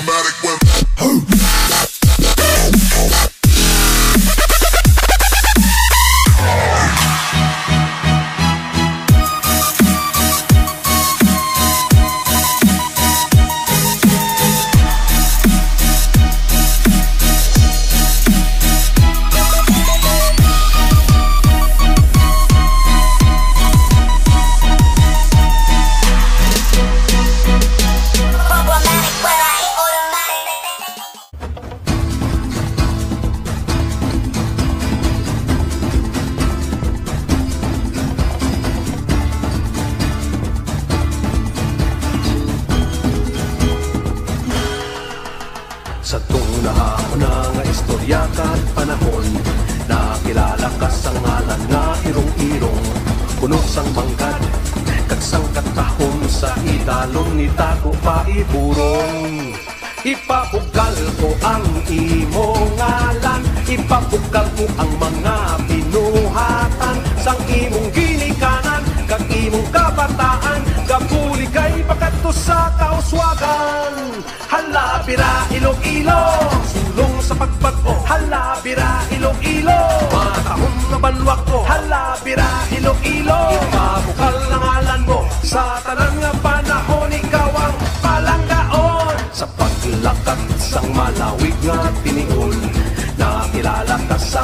automatic Sa tuna ako na nga istorya kat panahon Nakilala ka sa ngalan nga irong-irong Puno sang bangkad Kag sang katahom sa idalom ni Tago pa iburong Ipabugal ko ang imo sa kauswagan Hala, bira, Iloilo. Sulong sa pagbago. Hala, bira, Iloilo. Matahong na banwak ko. Hala, bira, Iloilo. Ipabukal ang alan mo. Sa tanang nga panahon Ikaw ang palanggaon. Sa paglakad sang malawig nga tiniol Nakilala ka sa